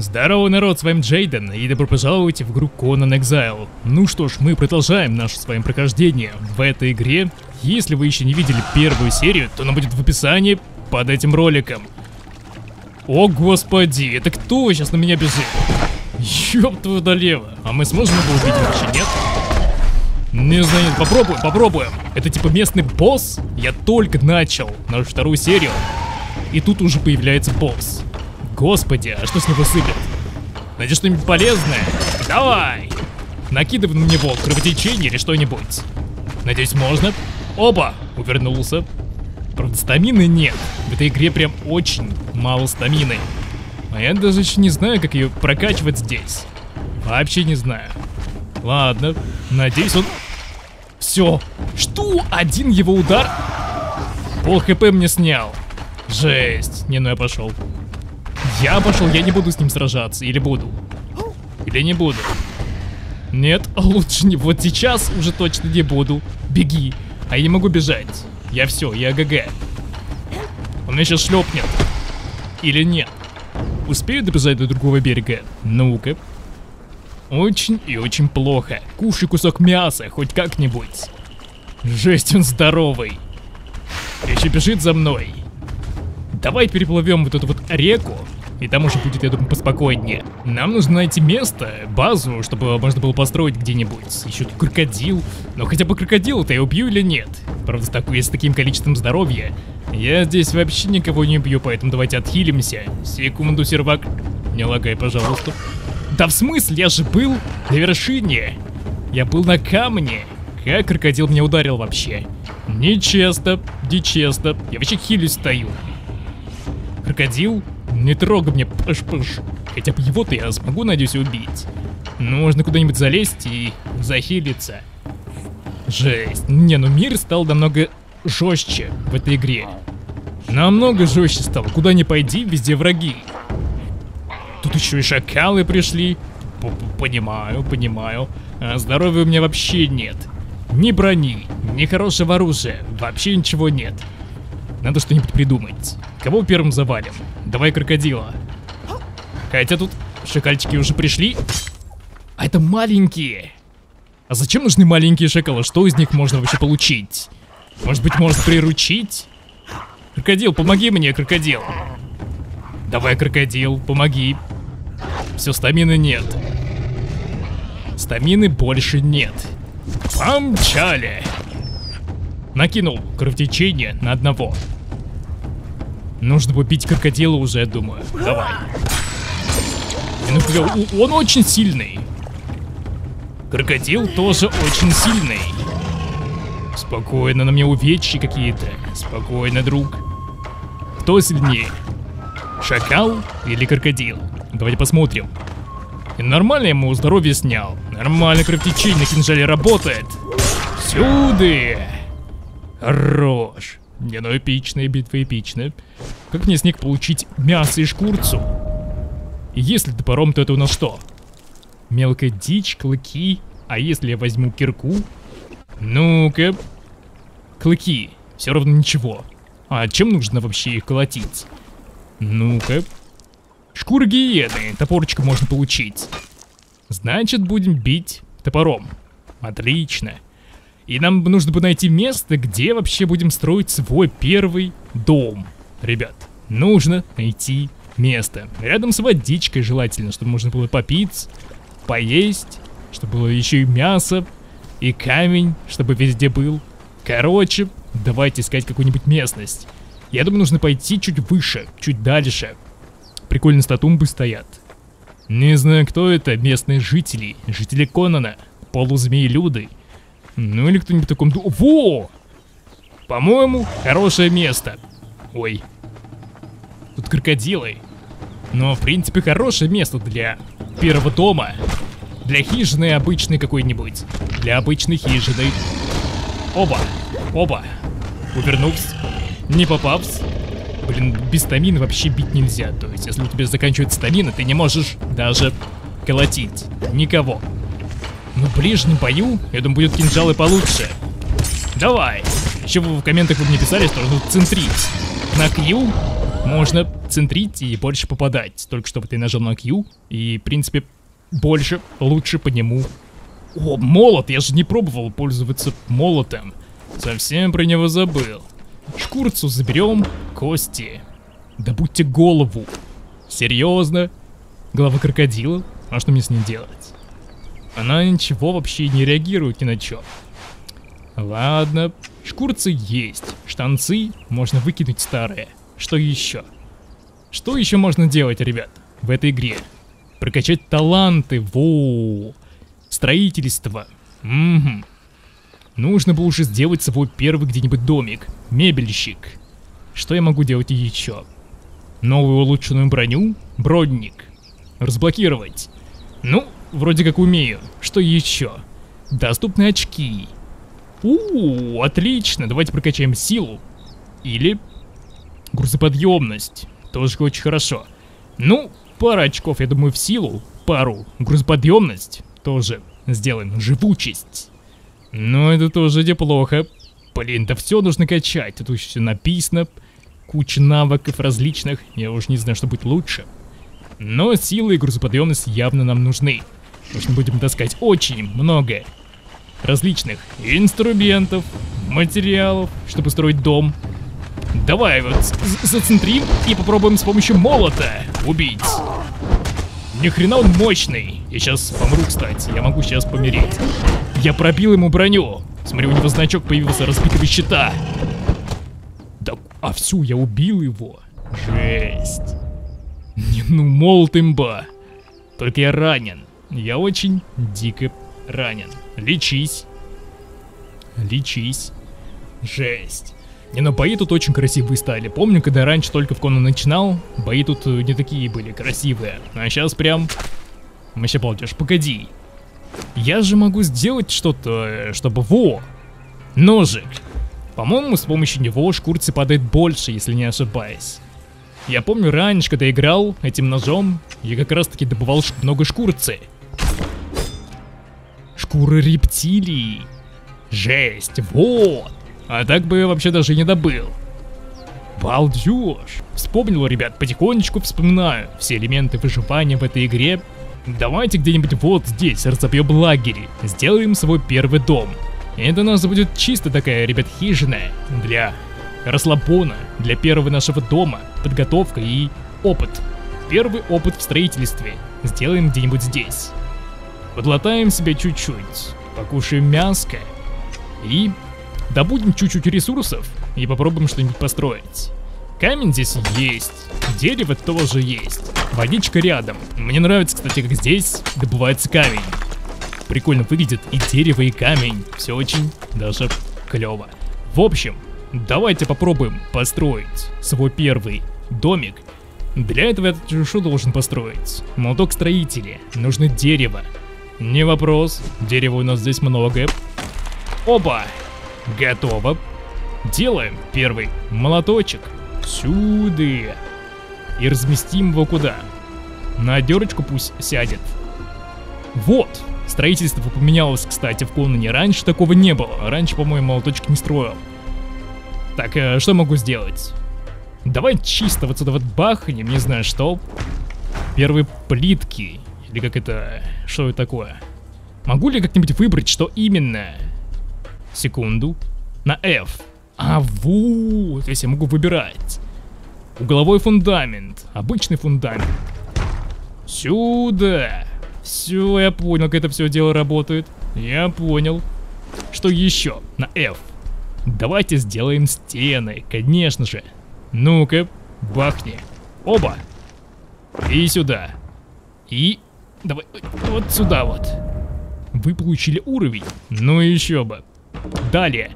Здорово, народ, с вами Джейден, и добро пожаловать в игру Conan Exile. Ну что ж, мы продолжаем наше с вами прохождение в этой игре. Если вы еще не видели первую серию, то она будет в описании под этим роликом. О, господи, это кто сейчас на меня бежит? Ёб твою долево. А мы сможем его убить вообще, нет? Не знаю, нет, попробуем, попробуем. Это типа местный босс? Я только начал нашу вторую серию. И тут уже появляется босс. Господи, а что с него сыпет? Найди что-нибудь полезное? Давай! Накидывай на него кровотечение или что-нибудь. Надеюсь, можно? Оба! Увернулся. Правда, стамины нет. В этой игре прям очень мало стамины. А я даже еще не знаю, как ее прокачивать здесь. Вообще не знаю. Ладно, надеюсь он... Все. Что? Один его удар? Пол хп мне снял. Жесть. Не, ну я пошел. Я пошел, я не буду с ним сражаться. Или буду? Или не буду? Нет, лучше не. Вот сейчас уже точно не буду. Беги. А я не могу бежать. Я все, я ГГ. Он меня сейчас шлепнет. Или нет? Успею добежать до другого берега? Ну-ка. Очень и очень плохо. Кушай кусок мяса, хоть как-нибудь. Жесть, он здоровый. Еще бежит за мной. Давай переплывем вот эту вот реку, и там уже будет, я думаю, поспокойнее. Нам нужно найти место, базу, чтобы можно было построить где-нибудь. Еще тут крокодил. Но хотя бы крокодил-то я убью или нет? Правда, с, такой, с таким количеством здоровья. Я здесь вообще никого не убью, поэтому давайте отхилимся. Секунду, сервак. Не лагай, пожалуйста. Да в смысле, я же был на вершине. Я был на камне. Как крокодил меня ударил вообще? Нечестно, нечестно. Я вообще хилюсь стою. Крокодил? Не трогай мне, пыш-пыш. Хотя бы его-то я смогу, надеюсь, убить. Нужно куда-нибудь залезть и захилиться. Жесть. Не, ну мир стал намного жестче в этой игре. Намного жестче стал. Куда ни пойди, везде враги. Тут еще и шакалы пришли. П -п понимаю, понимаю. А здоровья у меня вообще нет. Ни брони, ни хорошего оружия. Вообще ничего нет. Надо что-нибудь придумать. Кого первым завалим? Давай крокодила. Хотя тут шакальчики уже пришли. А это маленькие. А зачем нужны маленькие шакалы? Что из них можно вообще получить? Может быть, можно приручить? Крокодил, помоги мне, крокодил. Давай, крокодил, помоги. Все, стамины нет. Стамины больше нет. Помчали. Накинул кровотечение на одного. Нужно бы крокодила уже, думаю. Давай. Ну, он очень сильный. Крокодил тоже очень сильный. Спокойно, на мне увечья какие-то. Спокойно, друг. Кто сильнее? Шакал или крокодил? Давайте посмотрим. И нормально ему здоровье снял. Нормально кровотечение на кинжале работает. Сюда. Хорош. Не, ну эпичная битва, эпичная. Как мне с них получить мясо и шкурцу? И если топором, то это у нас что? Мелкая дичь, клыки. А если я возьму кирку? Ну-ка. Клыки. Все равно ничего. А чем нужно вообще их колотить? Ну-ка. Шкура гиены. Топорчика можно получить. Значит, будем бить топором. Отлично. И нам нужно бы найти место, где вообще будем строить свой первый дом. Ребят, нужно найти место. Рядом с водичкой желательно, чтобы можно было попить, поесть, чтобы было еще и мясо, и камень, чтобы везде был. Короче, давайте искать какую-нибудь местность. Я думаю, нужно пойти чуть выше, чуть дальше. Прикольно статумбы стоят. Не знаю, кто это, местные жители, жители Конана, полузмеи-люды. Ну или кто-нибудь таком... Во! По-моему, хорошее место. Ой. Тут крокодилы. Но, в принципе, хорошее место для первого дома. Для хижины обычной какой-нибудь. Для обычной хижины. Оба. Оба. Увернулся. Не попався. Блин, без стамина вообще бить нельзя. То есть, если у тебя заканчивается стамина, ты не можешь даже колотить. Никого. Ну, в ближнем бою, я думаю, будет кинжалы получше. Давай. Еще в комментах вы мне писали, что нужно центрить. На Q можно центрить и больше попадать. Только чтобы ты нажал на Q, и, в принципе, больше, лучше по нему. О, молот! Я же не пробовал пользоваться молотом. Совсем про него забыл. Шкурцу заберем, кости. Добудьте голову. Серьезно? Голова крокодила? А что мне с ней делать? Она ничего вообще не реагирует ни на что. Ладно, шкурцы есть, штанцы можно выкинуть старые. Что еще? Что еще можно делать, ребят, в этой игре? Прокачать таланты, во, строительство. Угу. Нужно бы уже сделать свой первый где-нибудь домик, мебельщик. Что я могу делать еще? Новую улучшенную броню, бронник. Разблокировать. Ну, вроде как умею. Что еще? Доступны очки. У, отлично, давайте прокачаем силу. Или грузоподъемность. Тоже очень хорошо. Ну, пара очков, я думаю, в силу. Пару. Грузоподъемность тоже сделаем. Живучесть. Но это тоже неплохо. Блин, да все нужно качать. Тут все написано. Куча навыков различных. Я уж не знаю, что будет лучше. Но силы и грузоподъемность явно нам нужны. Нужно будем таскать очень много различных инструментов, материалов, чтобы строить дом. Давай вот зацентрим и попробуем с помощью молота убить. Ни хрена он мощный. Я сейчас помру, кстати. Я могу сейчас помереть. Я пробил ему броню. Смотри, у него значок появился разбитого щита. Да, а всю, я убил его. Жесть. Не, ну, молот имба. Только я ранен. Я очень дико ранен. Лечись. Лечись. Жесть. Не, ну бои тут очень красивые стали. Помню, когда раньше только в Кону начинал, бои тут э, не такие были красивые. А сейчас прям... Вообще балдеж, погоди. Я же могу сделать что-то, э, чтобы... Во! Ножик. По-моему, с помощью него шкурцы падает больше, если не ошибаюсь. Я помню раньше, когда играл этим ножом, я как раз таки добывал много шкурцы. Шкуры рептилий. Жесть, вот. А так бы я вообще даже не добыл. Балдеж. Вспомнил, ребят, потихонечку вспоминаю все элементы выживания в этой игре. Давайте где-нибудь вот здесь разобьем лагерь, сделаем свой первый дом. Это у нас будет чисто такая, ребят, хижина для расслабона, для первого нашего дома, подготовка и опыт. Первый опыт в строительстве сделаем где-нибудь здесь. Подлатаем себе чуть-чуть, покушаем мяско и Добудем чуть-чуть ресурсов и попробуем что-нибудь построить. Камень здесь есть, дерево тоже есть, водичка рядом. Мне нравится, кстати, как здесь добывается камень. Прикольно выглядит и дерево, и камень. Все очень даже клево. В общем, давайте попробуем построить свой первый домик. Для этого я что должен построить? Молоток строителя. Нужно дерево. Не вопрос. Дерева у нас здесь много. Опа! Готово. Делаем первый молоточек. Сюда. И разместим его куда? На дерочку пусть сядет. Вот. Строительство поменялось, кстати, в Конане. Раньше такого не было. Раньше, по-моему, молоточек не строил. Так, э, что могу сделать? Давай чисто вот сюда вот бахнем, не знаю что. Первые плитки. Или как это... Что это такое? Могу ли как-нибудь выбрать, что именно? Секунду. На F. А вот, здесь я могу выбирать. Угловой фундамент. Обычный фундамент. Сюда. Все, я понял, как это все дело работает. Я понял. Что еще? На F. Давайте сделаем стены, конечно же. Ну-ка, бахни. Оба. И сюда. И... Давай, вот сюда вот. Вы получили уровень. Ну еще бы. Далее.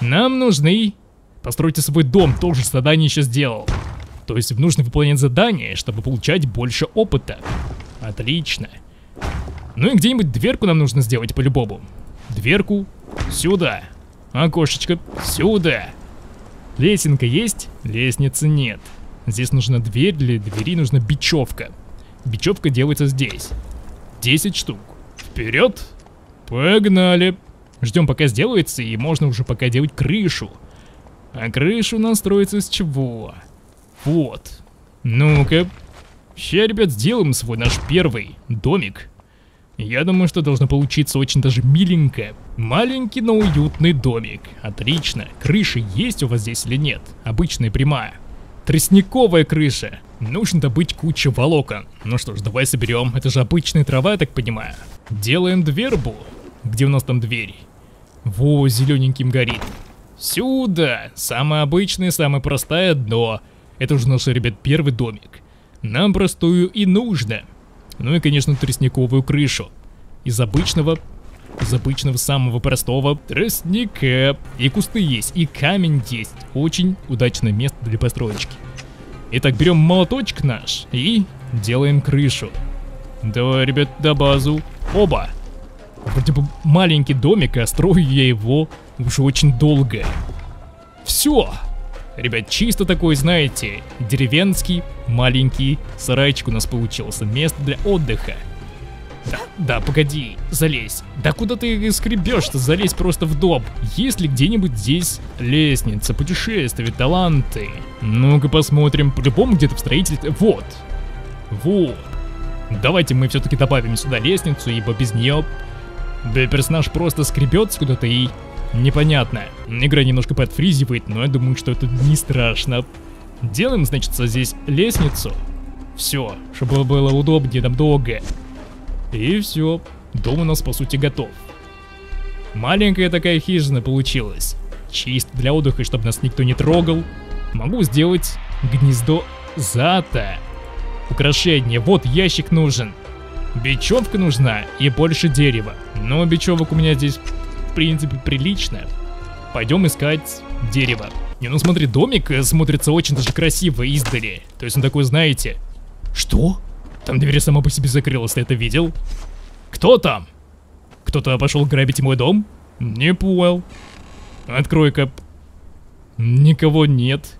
Нам нужны... Постройте свой дом, тоже задание еще сделал. То есть нужно выполнять задание, чтобы получать больше опыта. Отлично. Ну и где-нибудь дверку нам нужно сделать по-любому. Дверку сюда. Окошечко сюда. Лесенка есть? Лестницы нет. Здесь нужна дверь, для двери нужна бечевка. Бечевка делается здесь. 10 штук. Вперед! Погнали! Ждем пока сделается, и можно уже пока делать крышу. А крышу настроится с чего? Вот. Ну-ка. Сейчас, ребят, сделаем свой наш первый домик. Я думаю, что должно получиться очень даже миленько. Маленький, но уютный домик. Отлично. Крыша есть у вас здесь или нет? Обычная прямая. Тростниковая крыша. Нужно добыть кучу волокон. Ну что ж, давай соберем. Это же обычная трава, я так понимаю. Делаем двербу. Где у нас там дверь? Во, зелененьким горит. Сюда. Самое обычное, самое простое дно. Это уже наш, ребят, первый домик. Нам простую и нужно. Ну и, конечно, тростниковую крышу. Из обычного, из самого простого тростника. И кусты есть, и камень есть. Очень удачное место для построечки. Итак, берем молоточек наш и делаем крышу. Давай, ребят, до базу. Оба. Вроде бы маленький домик, а строю я его уже очень долго. Все. Ребят, чисто такой, знаете, деревенский, маленький сарайчик у нас получился. Место для отдыха. Да, да, погоди, залезь. Да куда ты скребешь-то? Залезь просто в дом. Есть ли где-нибудь здесь лестница, путешествия, таланты? Ну-ка посмотрим. По-любому где-то в строительстве. Вот. Вот. Давайте мы все-таки добавим сюда лестницу, ибо без нее персонаж просто скребется куда-то и непонятно. Игра немножко подфризивает, но я думаю, что это не страшно. Делаем, значит, здесь лестницу. Все, чтобы было удобнее нам долго. И все, дом у нас по сути готов. Маленькая такая хижина получилась. Чисто для отдыха, чтобы нас никто не трогал. Могу сделать гнездо зата. Украшение, вот ящик нужен. Бечевка нужна и больше дерева. Но бечевок у меня здесь в принципе прилично. Пойдем искать дерево. Не, ну смотри, домик э, смотрится очень даже красиво издали. То есть он такой, знаете... Что? Там дверь сама по себе закрылась, ты это видел? Кто там? Кто-то пошел грабить мой дом? Не понял. Открой-ка. Никого нет.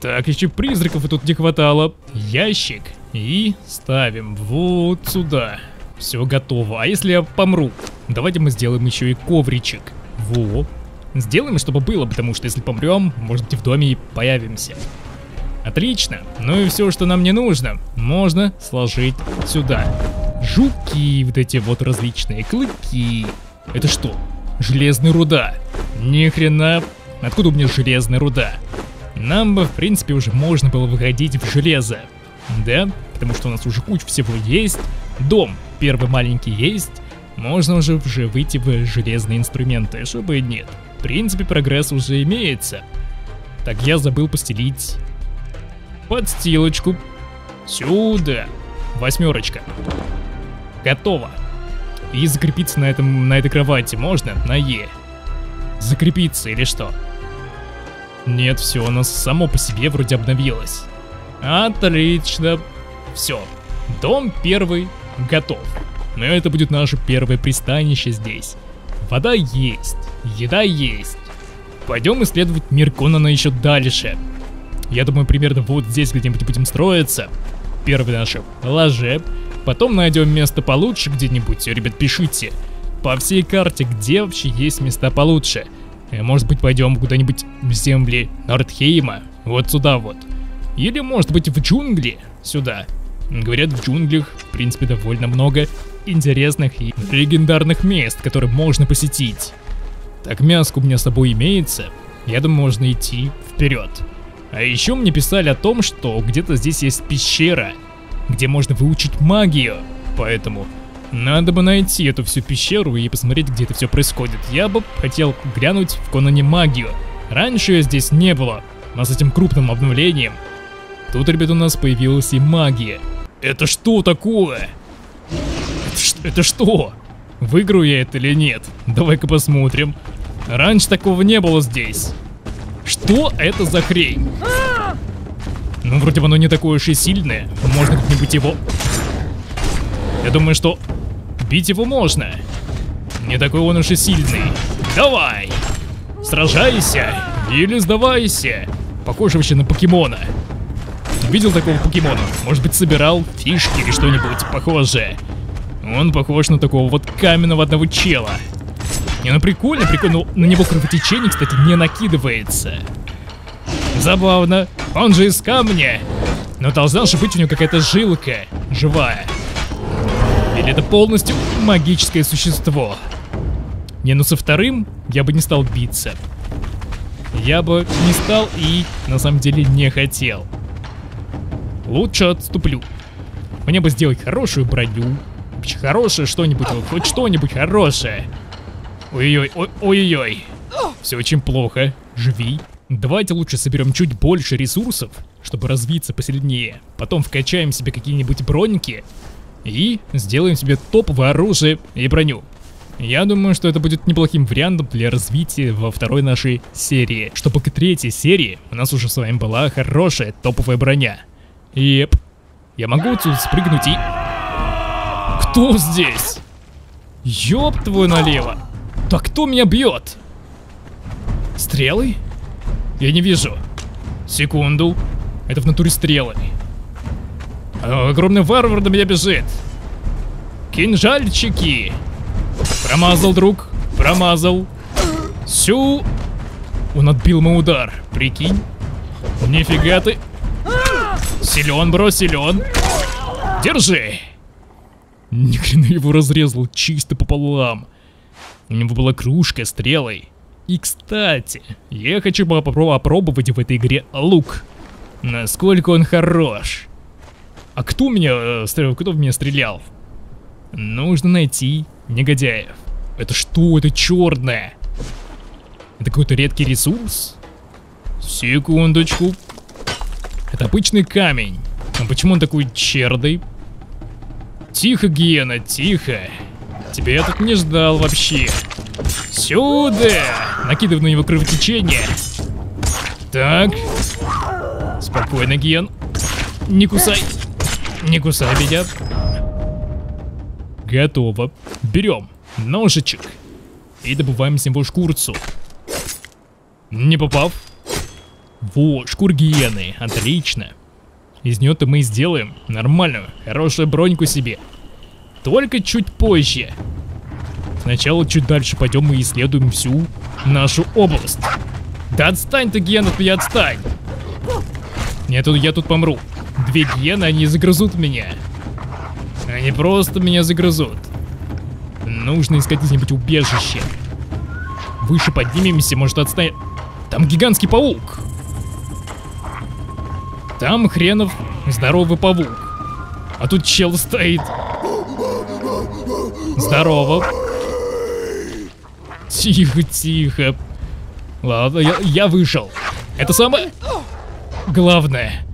Так, еще призраков и тут не хватало. Ящик. И ставим вот сюда. Все готово. А если я помру? Давайте мы сделаем еще и ковричек. Во. Сделаем, чтобы было, потому что если помрем, может быть в доме и появимся. Отлично. Ну и все, что нам не нужно, можно сложить сюда. Жуки, вот эти вот различные клыки. Это что? Железная руда. Ни хрена. Откуда у меня железная руда? Нам бы, в принципе, уже можно было выходить в железо. Да? Потому что у нас уже куча всего есть. Дом первый маленький есть, можно уже уже выйти в железные инструменты, чтобы нет. В принципе, прогресс уже имеется. Так, я забыл постелить подстилочку. Сюда. Восьмерочка. Готово. И закрепиться на, этом, на этой кровати можно? На Е. Закрепиться или что? Нет, все, нас само по себе вроде обновилось. Отлично. Все. Дом первый готов. Но это будет наше первое пристанище здесь. Вода есть, еда есть. Пойдем исследовать мир Конана еще дальше. Я думаю, примерно вот здесь где-нибудь будем строиться. Первый наш ложе. Потом найдем место получше где-нибудь. Ребят, пишите по всей карте, где вообще есть места получше. Э, может быть, пойдем куда-нибудь в земли Нордхейма. Вот сюда вот. Или, может быть, в джунгли. Сюда. Говорят, в джунглях, в принципе, довольно много интересных и легендарных мест, которые можно посетить. Так, мяско у меня с собой имеется. Я думаю, можно идти вперед. А еще мне писали о том, что где-то здесь есть пещера, где можно выучить магию. Поэтому надо бы найти эту всю пещеру и посмотреть, где это все происходит. Я бы хотел глянуть в Конане магию. Раньше ее здесь не было, но с этим крупным обновлением тут, ребят, у нас появилась и магия. Это что такое? Это, это что? Выиграю я это или нет? Давай-ка посмотрим. Раньше такого не было здесь. Что это за хрень? Ну, вроде бы оно не такое уж и сильное. Можно как-нибудь его... Я думаю, что бить его можно. Не такой он уж и сильный. Давай! Сражайся! Или сдавайся! Похоже вообще на покемона. Видел такого покемона? Может быть собирал фишки или что-нибудь похожее? Он похож на такого вот каменного одного чела. Не, ну прикольно, прикольно. Но на него кровотечение, кстати, не накидывается. Забавно. Он же из камня. Но должна же быть у него какая-то жилка. Живая. Или это полностью магическое существо. Не, ну со вторым я бы не стал биться. Я бы не стал и на самом деле не хотел. Лучше отступлю. Мне бы сделать хорошую броню. Хорошее что-нибудь, хоть что-нибудь хорошее. Ой-ой, ой-ой-ой. Все очень плохо. Живи. Давайте лучше соберем чуть больше ресурсов, чтобы развиться посильнее. Потом вкачаем себе какие-нибудь броники и сделаем себе топовое оружие и броню. Я думаю, что это будет неплохим вариантом для развития во второй нашей серии, чтобы к третьей серии у нас уже с вами была хорошая топовая броня. Еп. Я могу отсюда спрыгнуть и... Кто здесь? Ёб твою налево. Да кто меня бьет? Стрелы? Я не вижу. Секунду. Это в натуре стрелы. О, огромный варвар на меня бежит. Кинжальчики. Промазал, друг. Промазал. Сю. Он отбил мой удар. Прикинь. Нифига ты. Силен, бро, силен. Держи. Ни хрена его разрезал чисто пополам. У него была кружка стрелой. И кстати, я хочу попробовать в этой игре лук. Насколько он хорош. А кто меня, э, кто в меня стрелял? Нужно найти негодяев. Это что? Это черное. Это какой-то редкий ресурс? Секундочку. Это обычный камень. А почему он такой чердый? Тихо, Гена, тихо. Тебя я тут не ждал вообще. Сюда! Накидывай на него кровотечение. Так. Спокойно, Ген. Не кусай. Не кусай меня. Готово. Берем ножичек и добываем с него шкурцу. Не попав. Во, шкургиены. Отлично. Из нее-то мы и сделаем нормальную, хорошую броньку себе. Только чуть позже. Сначала чуть дальше пойдем и исследуем всю нашу область. Да отстань ты, Ген, от меня отстань. Нет, я тут помру. Две гиены, они загрызут меня. Они просто меня загрызут. Нужно искать где-нибудь убежище. Выше поднимемся, может отстань... Там гигантский паук. Там хренов здоровый паук. А тут чел стоит. Здорово. Тихо, тихо. Ладно, я, я вышел. Это самое главное.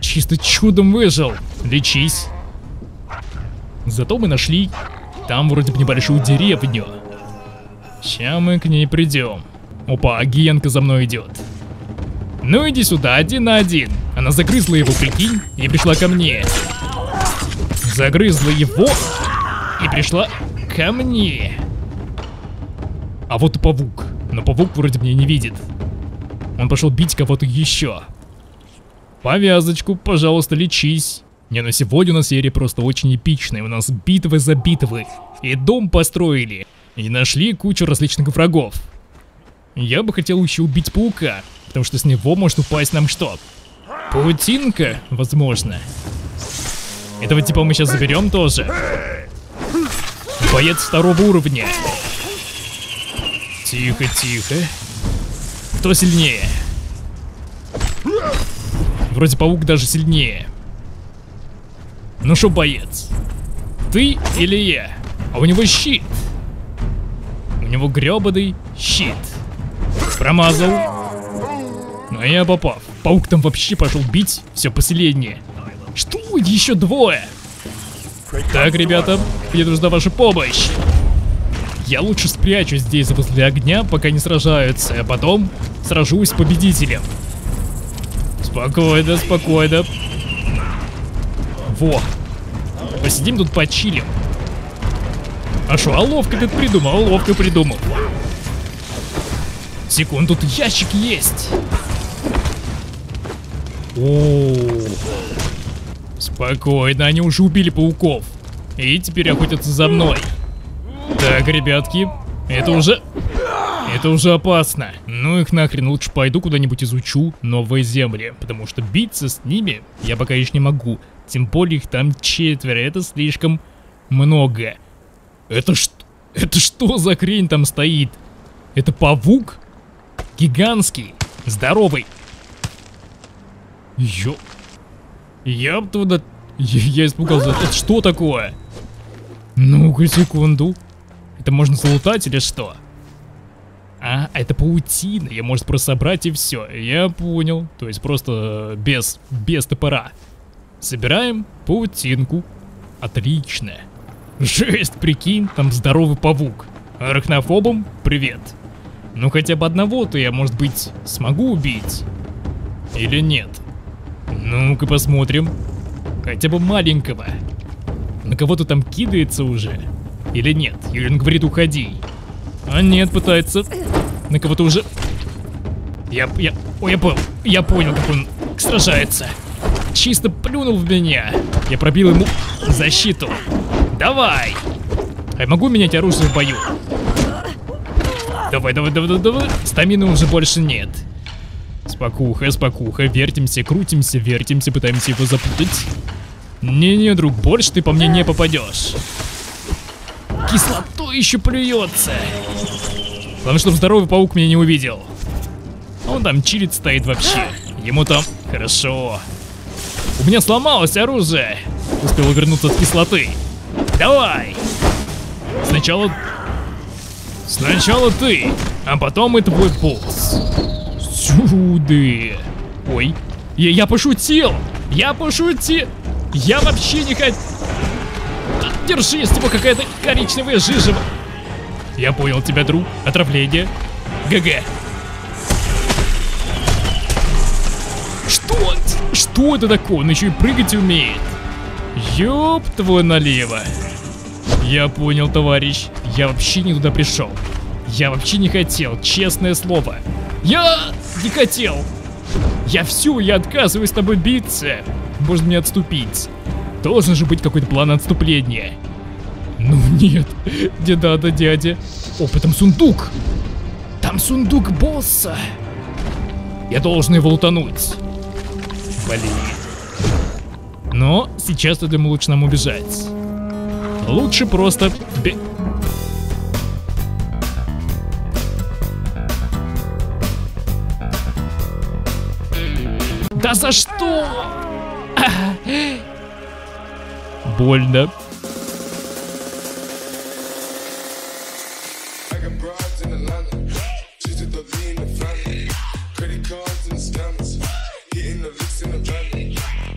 Чисто чудом выжил. Лечись. Зато мы нашли там вроде бы небольшую деревню. Сейчас мы к ней придем. Опа, Гиенка за мной идет. Ну иди сюда, один на один. Она загрызла его, прикинь, и пришла ко мне. Загрызла его и пришла ко мне. А вот и павук. Но павук вроде меня не видит. Он пошел бить кого-то еще. Повязочку, пожалуйста, лечись. Не, ну сегодня у нас серия просто очень эпичная. У нас битвы за битвы. И дом построили. И нашли кучу различных врагов. Я бы хотел еще убить паука. Потому что с него может упасть нам что? Паутинка, возможно. Этого типа мы сейчас заберем тоже. Боец второго уровня. Тихо, тихо. Кто сильнее? Вроде паук даже сильнее. Ну что, боец? Ты или я? А у него щит. У него гребаный щит. Промазал. Ну а я попав. Паук там вообще пошел бить все последнее. Что? Еще двое. Так, ребята, мне нужна ваша помощь. Я лучше спрячусь здесь возле огня, пока не сражаются, а потом сражусь с победителем. Спокойно, спокойно. Во. Посидим тут почилим. А что, а ловко ты придумал, а ловко придумал. Секунду, тут ящик есть. О, -о, О, Спокойно, они уже убили пауков. И теперь охотятся за мной. Так, ребятки, это уже... Это уже опасно. Ну их нахрен, лучше пойду куда-нибудь изучу новые земли, потому что биться с ними я пока еще не могу. Тем более их там четверо, это слишком много. Это что? Это что за хрень там стоит? Это павук? Гигантский, здоровый. Ё... Я туда... Я, я испугался. Это что такое? Ну-ка, секунду. Это можно залутать или что? А, это паутина. Я, может, просто собрать и все. Я понял. То есть просто без, без топора. Собираем паутинку. Отлично. Жесть, прикинь, там здоровый павук. Арахнофобом привет. Ну хотя бы одного-то я, может быть, смогу убить. Или нет? Ну-ка посмотрим. Хотя бы маленького. На кого-то там кидается уже. Или нет? Или он говорит уходи. А нет, пытается. На кого-то уже... Я... я... Ой, я понял. Я понял, как он сражается. Чисто плюнул в меня. Я пробил ему защиту. Давай! А я могу менять оружие в бою? Давай, давай, давай, давай. Стамины уже больше нет. Спокуха, спокуха, вертимся, крутимся, вертимся, пытаемся его запутать. Не-не, друг, больше ты по мне не попадешь. Кислотой еще плюется. Главное, чтобы здоровый паук меня не увидел. Он там чилит стоит вообще. Ему там хорошо. У меня сломалось оружие. Успел вернуться от кислоты. Давай. Сначала... Сначала ты, а потом и твой босс. Сюда. Ой. Я, я пошутил. Я пошутил. Я вообще не хотел... Держись, типа какая-то коричневая жижа. Я понял тебя, друг. Отравление. ГГ. Что? Что это такое? Он еще и прыгать умеет. Ёб твой налево. Я понял, товарищ. Я вообще не туда пришел. Я вообще не хотел, честное слово. Я не хотел. Я все, я отказываюсь с тобой биться. Может мне отступить. Должен же быть какой-то план отступления. Ну нет, не надо, дядя. О, там сундук. Там сундук босса. Я должен его лутануть. Блин. Но сейчас, я думаю, лучше нам убежать. Лучше просто... Да за что? Больно.